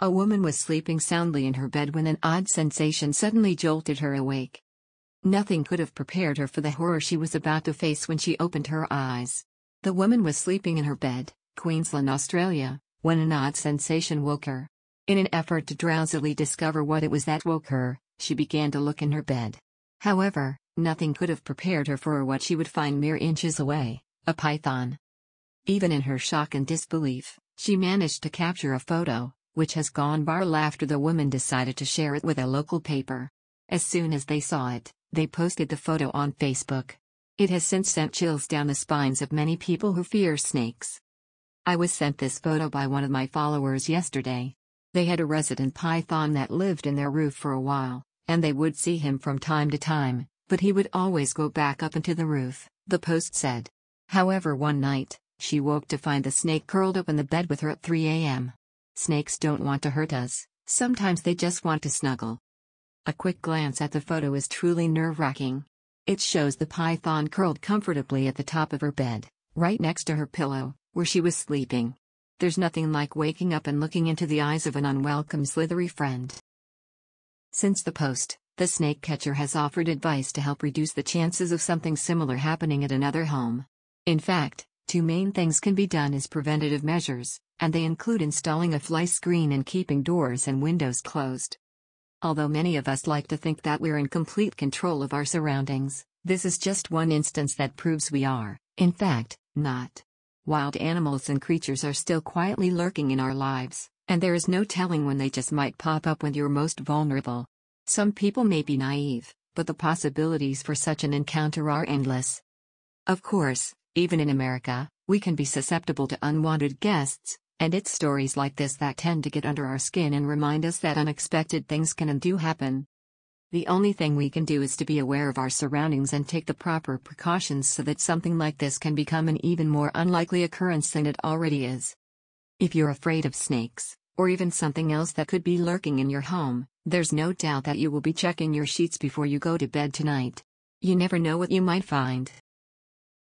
A woman was sleeping soundly in her bed when an odd sensation suddenly jolted her awake. Nothing could have prepared her for the horror she was about to face when she opened her eyes. The woman was sleeping in her bed, Queensland, Australia, when an odd sensation woke her. In an effort to drowsily discover what it was that woke her, she began to look in her bed. However, nothing could have prepared her for what she would find mere inches away a python. Even in her shock and disbelief, she managed to capture a photo, which has gone viral after the woman decided to share it with a local paper. As soon as they saw it, they posted the photo on Facebook. It has since sent chills down the spines of many people who fear snakes. I was sent this photo by one of my followers yesterday. They had a resident python that lived in their roof for a while, and they would see him from time to time, but he would always go back up into the roof, the post said. However, one night, she woke to find the snake curled up in the bed with her at 3 a.m. Snakes don't want to hurt us, sometimes they just want to snuggle. A quick glance at the photo is truly nerve wracking. It shows the python curled comfortably at the top of her bed, right next to her pillow, where she was sleeping. There's nothing like waking up and looking into the eyes of an unwelcome slithery friend. Since the post, the snake catcher has offered advice to help reduce the chances of something similar happening at another home. In fact, two main things can be done as preventative measures and they include installing a fly screen and keeping doors and windows closed. Although many of us like to think that we're in complete control of our surroundings, this is just one instance that proves we are, in fact, not. Wild animals and creatures are still quietly lurking in our lives, and there is no telling when they just might pop up when you're most vulnerable. Some people may be naive, but the possibilities for such an encounter are endless. Of course, even in America, we can be susceptible to unwanted guests, and it's stories like this that tend to get under our skin and remind us that unexpected things can and do happen. The only thing we can do is to be aware of our surroundings and take the proper precautions so that something like this can become an even more unlikely occurrence than it already is. If you're afraid of snakes, or even something else that could be lurking in your home, there's no doubt that you will be checking your sheets before you go to bed tonight. You never know what you might find.